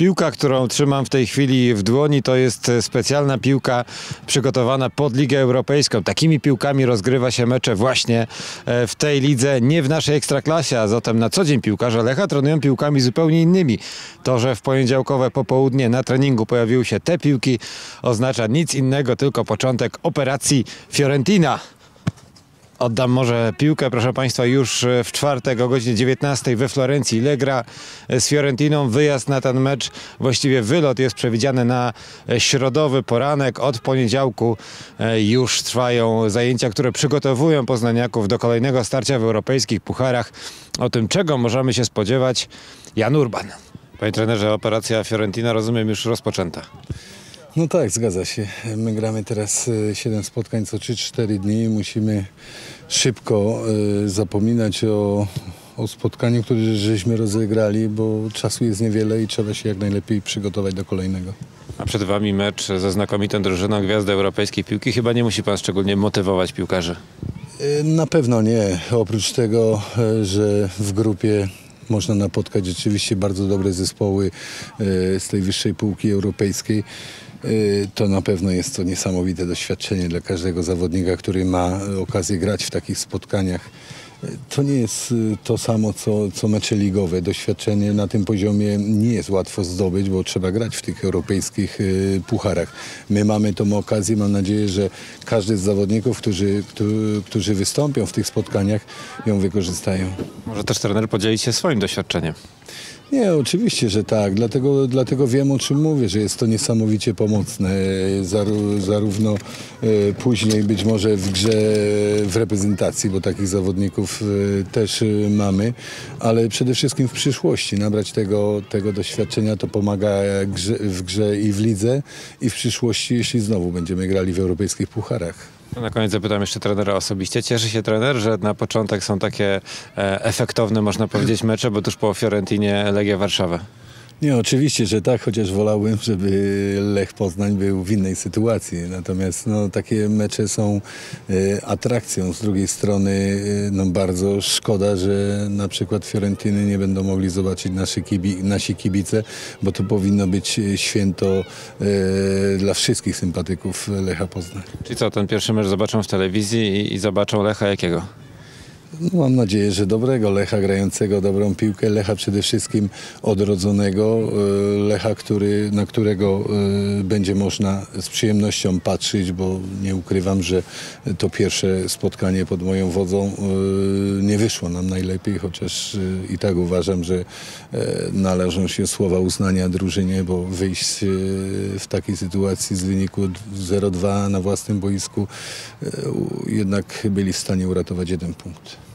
Piłka, którą trzymam w tej chwili w dłoni, to jest e, specjalna piłka przygotowana pod Ligę Europejską. Takimi piłkami rozgrywa się mecze właśnie e, w tej lidze, nie w naszej ekstraklasie, a zatem na co dzień piłkarze Lecha trenują piłkami zupełnie innymi. To, że w poniedziałkowe popołudnie na treningu pojawiły się te piłki, oznacza nic innego, tylko początek operacji Fiorentina. Oddam może piłkę, proszę Państwa, już e, w czwartek o godzinie 19 we Florencji. Legra z Fiorentiną. Wyjazd na ten mecz, właściwie wylot jest przewidziany na e, środowy poranek. Od poniedziałku e, już trwają zajęcia, które przygotowują poznaniaków do kolejnego starcia w europejskich pucharach. O tym, czego możemy się spodziewać, Jan Urban. Panie trenerze, operacja Fiorentina, rozumiem, już rozpoczęta. No tak, zgadza się. My gramy teraz 7 spotkań co 3-4 dni. Musimy szybko y, zapominać o, o spotkaniu, które żeśmy rozegrali, bo czasu jest niewiele i trzeba się jak najlepiej przygotować do kolejnego. A przed Wami mecz ze znakomitą drużyną Gwiazdy Europejskiej Piłki. Chyba nie musi Pan szczególnie motywować piłkarzy. Y, Na pewno nie. Oprócz tego, y, że w grupie można napotkać rzeczywiście bardzo dobre zespoły y, z tej wyższej półki europejskiej. Y, To na pewno jest to niesamowite doświadczenie dla każdego zawodnika, który ma okazję grać w takich spotkaniach. Y, To nie jest y, to samo, co, co mecze ligowe. Doświadczenie na tym poziomie nie jest łatwo zdobyć, bo trzeba grać w tych europejskich y, pucharach. My mamy tą okazję, mam nadzieję, że każdy z zawodników, którzy, którzy, wystąpią w tych spotkaniach, ją wykorzystają. Może też trener podzielić się swoim doświadczeniem. Nie, oczywiście, że tak. Dlatego, dlatego wiem, o czym mówię, że jest to niesamowicie pomocne. e, Zaru, zarówno e, później być może w grze w reprezentacji, bo takich zawodników e, też e, mamy, ale przede wszystkim w przyszłości. Nabrać tego, tego doświadczenia to pomaga w grze i w lidze i w przyszłości, jeśli znowu będziemy grali w europejskich pucharach. Na koniec zapytam jeszcze trenera osobiście. Cieszy się trener, że na początek są takie e, efektowne, można powiedzieć, mecze, bo tuż po Fiorentinie Legia Warszawa. Nie, oczywiście, że tak, chociaż wolałbym, żeby Lech Poznań był w innej sytuacji. Natomiast no, takie mecze są e, atrakcją. Z drugiej strony e, no, bardzo szkoda, że na przykład Fiorentiny nie będą mogli zobaczyć nasi, kibi, nasi kibice, bo to powinno być e, święto dla wszystkich sympatyków Lecha Poznań. Czyli co, ten pierwszy mecz zobaczą w telewizji i, i zobaczą Lecha jakiego? No, mam nadzieję, że dobrego Lecha grającego dobrą piłkę, Lecha przede wszystkim odrodzonego, e, Lecha, który, na którego e, będzie można z przyjemnością patrzeć, bo nie ukrywam, że to pierwsze spotkanie pod moją wodzą e, nie wyszło nam najlepiej, chociaż i tak uważam, że należą się słowa uznania drużynie, bo wyjść w takiej sytuacji z wyniku 0-2 na własnym boisku jednak byli w stanie uratować jeden punkt.